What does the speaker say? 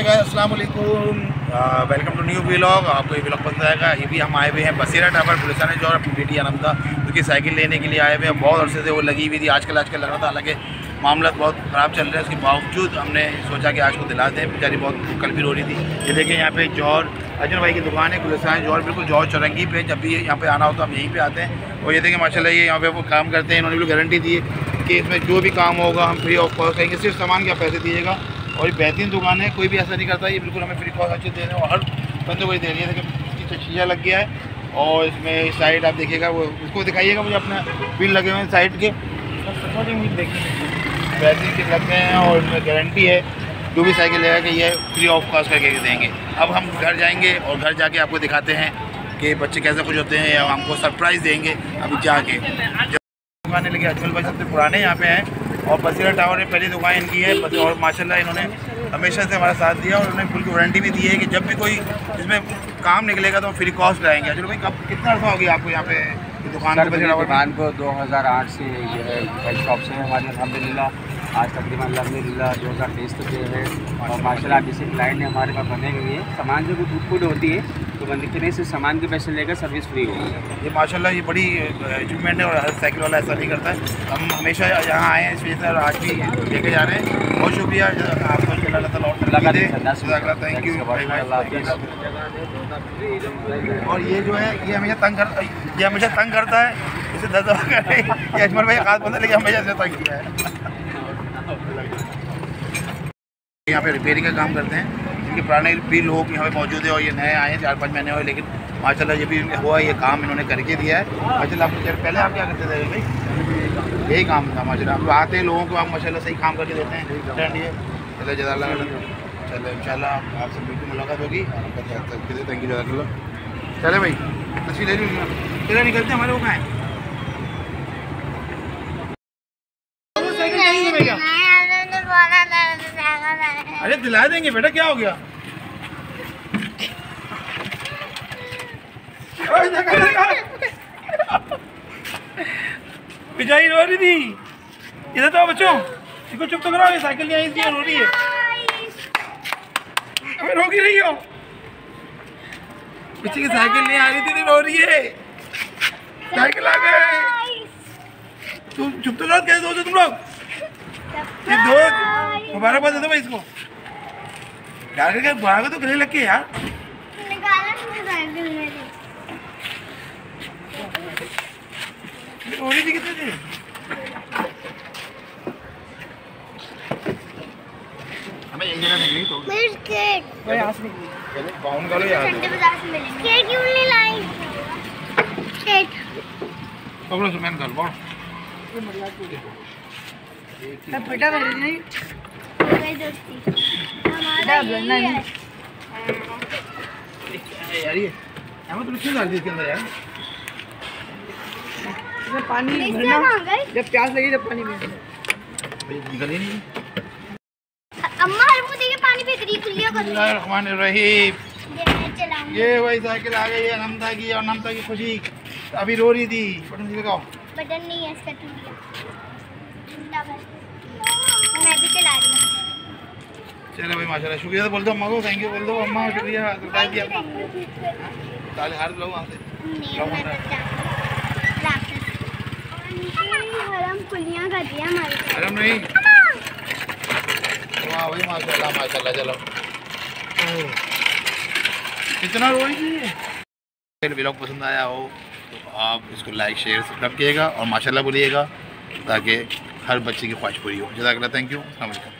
Hi guys अस्सलाम वालेकुम welcome to new vlog आपको ये व्लॉग पसंद आएगा। ये भी हम आए हुए हैं बसीरा टावर पुलिस ने जो अपनी बेटी अनमदा क्योंकि साइकिल लेने के लिए आए हुए हैं। बहुत अरसे से वो लगी हुई थी। आजकल आजकल लग रहा था हालाँकि मामला बहुत ख़राब चल रहा है। उसके बावजूद हमने सोचा कि आज को दिला दें। बेचारी बहुत कल भी रो रही थी। ये देखें यहाँ पे जौहर अजन भाई की दुकान है गुलस्तान जौहर, बिल्कुल जौहर चौरंगी पे। जब भी यहाँ पे आना हो तो हम यहीं पे आते हैं। और ये देखें माशाल्लाह, ये यहाँ पे वो काम करते हैं। इन्होंने बिल्कुल गारंटी दी है कि इसमें जो भी काम होगा, हम फ्री ऑफ़ कॉस्ट करेंगे। सिर्फ़ सामान के आप पैसे दीजिएगा? और ये बेहतरीन दुकान है कोई भी ऐसा नहीं करता ये बिल्कुल हमें फ्री कॉस्ट अच्छे दे रहे हैं और हर बंदे को ये दे रही है। इसकी शीशा लग गया है और इसमें साइड आप देखिएगा वो उसको दिखाइएगा मुझे अपना बिल लगे हुए हैं साइड के। बेहतरीन के लगते हैं और इसमें गारंटी है जो भी साइकिल लेगा कि ये फ्री ऑफ़ कॉस्ट करके देंगे। अब हम घर जाएँगे और घर जाके आपको दिखाते हैं कि बच्चे कैसे खुश होते हैं या हमको सरप्राइज़ देंगे अभी जाके। दुकानें लगे अजमल भाई सबसे पुराने यहाँ पे हैं और बसीरा टावर में पहली दुकान इनकी है और माशाल्लाह इन्होंने हमेशा से हमारा साथ दिया और उन्होंने फुल की वारंटी भी दी है कि जब भी कोई इसमें काम निकलेगा तो हम फ्री कॉस्ट लाएँगे। चलो भाई कब कितना अर्सा हो गया आपको यहाँ पे दुकान को? दुकान को 2008 से जो है शॉप से हमारे अलहमदिल्ला आज तकरीबन अलहमदिल्ला दो हज़ार तेईस तक जो है और माशाल्लाह जैसे क्लाइंट ने हमारे पास बने हुए हैं। सामान जो कुछ फ़ूड होती है तो बंद करने से सामान के पैसे लेकर सर्विस फ्री होगी ये माशाल्लाह ये बड़ी अचीवमेंट है और हर साइकिल वाला ऐसा नहीं करता है। हम हमेशा यहाँ आए हैं इस वजह से और आज भी लेके जा रहे हैं। बहुत शुक्रिया आपको थैंक यू और ये जो है ये हमेशा तंग कर ये हमेशा तंग करता है। इसे दस दफ़ा कर। रहे हैं ये अजमल भाई खास बंदा लेकिन हमेशा से तंग किया है। यहाँ पे रिपेयरिंग का काम करते हैं। जिनके पुराने भी लोग यहाँ पे मौजूद है और ये नए आए हैं चार पाँच महीने हुए लेकिन माशाल्लाह ये भी हुआ ये काम इन्होंने करके दिया है। माशाल्लाह आपको पहले आप क्या करते थे भाई? यही काम था माशाल्लाह। आप आते हैं लोगों को आप माशाल्लाह सही काम करके देते हैं। फ्रेंड ये। चलो जजाला चलो इंशाल्लाह आपसे बिल्कुल मुलाकात होगी। थैंक यू जजाकल्ला चले भाई तस्वीर ले लीजिए चले निकलते हैं हमारे वो कहाँ है अरे दिला देंगे बेटा, क्या हो गया? बिजाई रो रही थी। इधर तो बच्चों इसको चुप तो कराओ साइकिल आई इसलिए रो रही है। रो रही हो। बच्चे की साइकिल नहीं आ रही थी, रो रही है। साइकिल आ गए। तुम चुप तो कैसे दो तुम लोग? दो मुबारकबाद दे दो भाई इसको। यार क्या भागो तो गले लग के यार। रोनी थी कितने थे? हमें एक जगह निकली तो। बिस्किट चलो बाउंड करो यार। ठंडे बाज़ार से मिले। स्केट क्यों नहीं लाई? स्केट पकड़ो सुमैन कर बोल बेटा मेरे नहीं मेरी यही ये हमें तो क्यों? डाल दी इसके अंदर यार इसमें पानी भरना। कहाँ जब प्यास लगी तब पानी भरना। भाई निकल ही नहीं अम्मा वो देखिए पानी फेंक रही खुलिया कर रही रहमान रहीम। ये वही साइकिल आ गई है अनमता की और अनमता की खुशी। अभी रो रही थी। बटन लगाओ। बटन नहीं है इसका टूट गया मैं भी चला रही हूँ। चलो भाई माशाल्लाह शुक्रिया तो बोल दो अम्मा को थैंक यू बोल दो अम्मा शुक्रिया Thank you, ताले हार लो वहाँ से। नहीं, मैं तो। हरम खुलियाँ कर दिया हमारे। अरे नहीं। वाह भाई माशाल्लाह माशाल्लाह चलो। कितना रोई थी ब्लॉग पसंद आया हो तो आप इसको लाइक शेयर सब्सक्राइब कीजिएगा और माशाल्लाह बोलिएगा ताकि हर बच्चे की ख्वाहिश पूरी हो। जजाकला थैंक यू अलैक्म